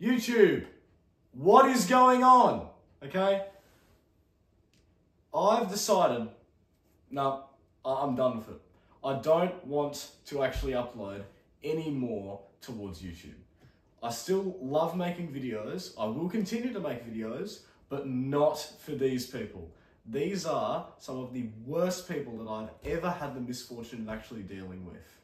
YouTube, what is going on? Okay? I've decided, no, I'm done with it. I don't want to actually upload any more towards YouTube. I still love making videos. I will continue to make videos, but not for these people. These are some of the worst people that I've ever had the misfortune of actually dealing with.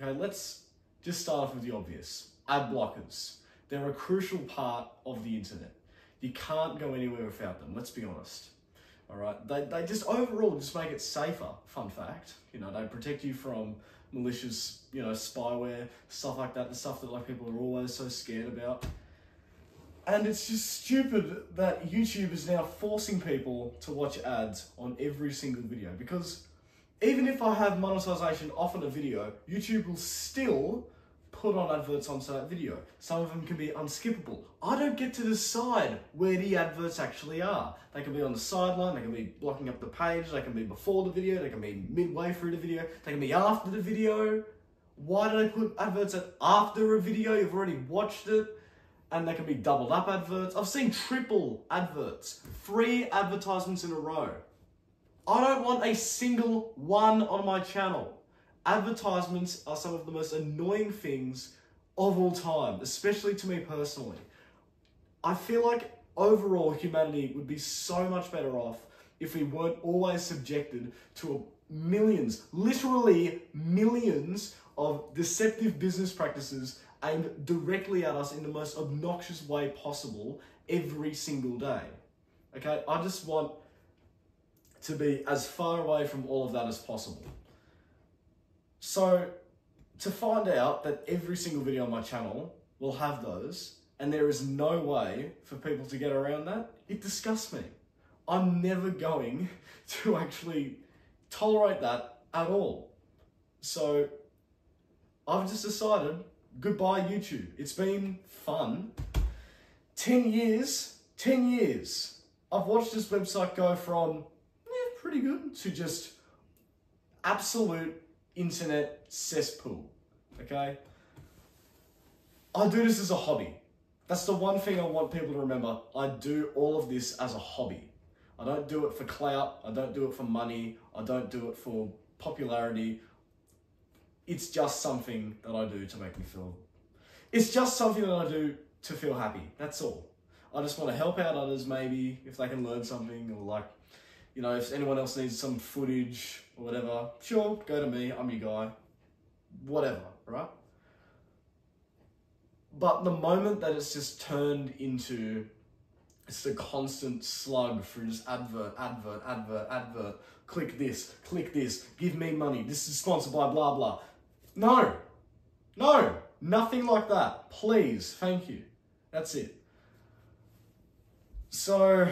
Okay, let's just start off with the obvious. Ad blockers. They're a crucial part of the internet. You can't go anywhere without them, let's be honest. All right, they, they just overall just make it safer. Fun fact, you know, they protect you from malicious, you know, spyware, stuff like that, the stuff that like people are always so scared about. And it's just stupid that YouTube is now forcing people to watch ads on every single video because even if I have monetization off on a video, YouTube will still put on adverts onto that video. Some of them can be unskippable. I don't get to decide where the adverts actually are. They can be on the sideline, they can be blocking up the page, they can be before the video, they can be midway through the video, they can be after the video. Why do they put adverts at after a video? You've already watched it. And they can be doubled up adverts. I've seen triple adverts, three advertisements in a row. I don't want a single one on my channel. Advertisements are some of the most annoying things of all time, especially to me personally. I feel like overall humanity would be so much better off if we weren't always subjected to millions, literally millions of deceptive business practices aimed directly at us in the most obnoxious way possible every single day. Okay, I just want to be as far away from all of that as possible. So, to find out that every single video on my channel will have those, and there is no way for people to get around that, it disgusts me. I'm never going to actually tolerate that at all. So, I've just decided goodbye, YouTube. It's been fun. 10 years, 10 years. I've watched this website go from eh, pretty good to just absolute internet cesspool. Okay? I do this as a hobby. That's the one thing I want people to remember. I do all of this as a hobby. I don't do it for clout. I don't do it for money. I don't do it for popularity. It's just something that I do to make me feel. It's just something that I do to feel happy. That's all. I just want to help out others, maybe if they can learn something, or like, you know, if anyone else needs some footage or whatever. Sure, go to me. I'm your guy. Whatever, right? But the moment that it's just turned into it's a constant slug through just advert, advert, advert, advert. Click this, click this, give me money. This is sponsored by blah blah. No, no, nothing like that. Please, thank you. That's it. So,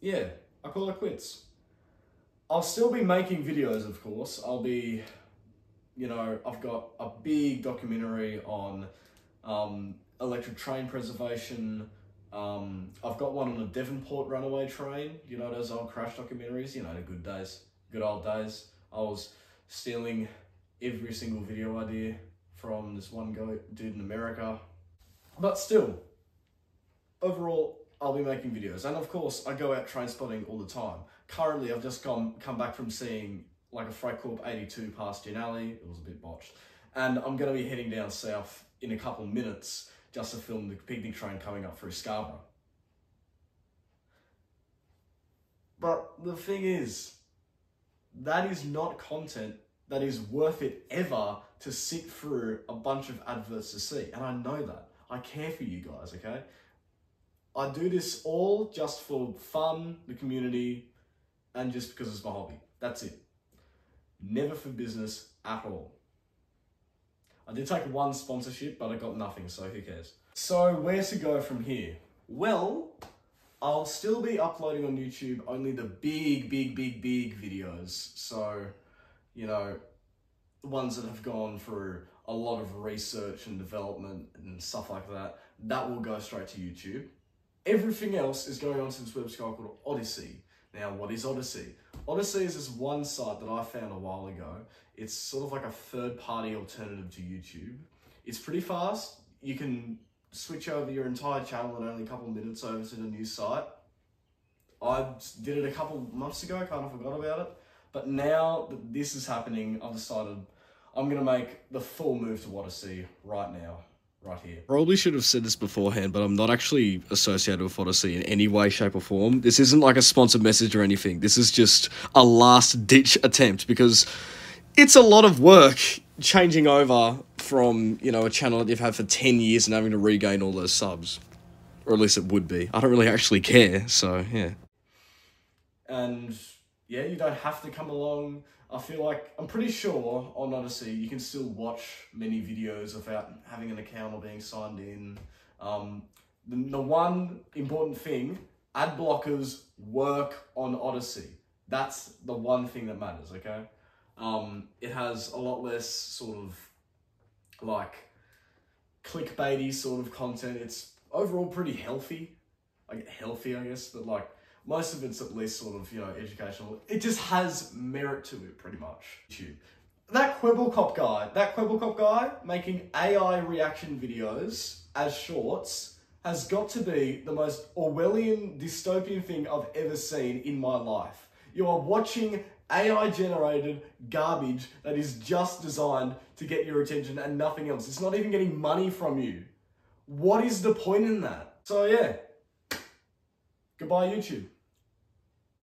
yeah, I call it quits. I'll still be making videos, of course. I'll be, you know, I've got a big documentary on um, electric train preservation. Um, I've got one on a Devonport runaway train. You know those old crash documentaries. You know the good days, good old days. I was stealing every single video idea from this one guy, dude in America. But still, overall, I'll be making videos. And of course, I go out train spotting all the time. Currently, I've just come, come back from seeing like a Freight Corp 82 past Alley. It was a bit botched. And I'm going to be heading down south in a couple minutes just to film the picnic train coming up through Scarborough. But the thing is, that is not content that is worth it ever to sit through a bunch of adverts to see. And I know that. I care for you guys, okay? I do this all just for fun, the community, and just because it's my hobby. That's it. Never for business at all. I did take one sponsorship, but I got nothing, so who cares? So, where to go from here? Well, I'll still be uploading on YouTube only the big, big, big, big videos. So, you know, the ones that have gone through a lot of research and development and stuff like that, that will go straight to YouTube. Everything else is going onto this website called Odysee. Now, what is Odysee? Odysee is this one site that I found a while ago. It's sort of like a third party alternative to YouTube. It's pretty fast. You can switch over your entire channel in only a couple of minutes over to the new site. I did it a couple months ago, kind of forgot about it. But now that this is happening, I've decided I'm gonna make the full move to Odysee right now, right here. Probably should have said this beforehand, but I'm not actually associated with Odysee in any way, shape, or form. This isn't like a sponsored message or anything. This is just a last ditch attempt because it's a lot of work changing over from, you know, a channel that you've had for 10 years and having to regain all those subs. Or at least it would be. I don't really actually care, so yeah. And yeah, you don't have to come along. I feel like I'm pretty sure on Odysee you can still watch many videos without having an account or being signed in. Um, the, the one important thing, ad blockers work on Odysee. That's the one thing that matters, okay? Um, it has a lot less sort of like clickbaity sort of content. It's overall pretty healthy. Like healthy, I guess, but like most of it's at least sort of, you know, educational. It just has merit to it, pretty much. YouTube. That Kwebbelkop guy, that Kwebbelkop guy making AI reaction videos as shorts has got to be the most Orwellian dystopian thing I've ever seen in my life. You are watching AI generated garbage that is just designed to get your attention and nothing else. It's not even getting money from you. What is the point in that? So yeah, goodbye YouTube.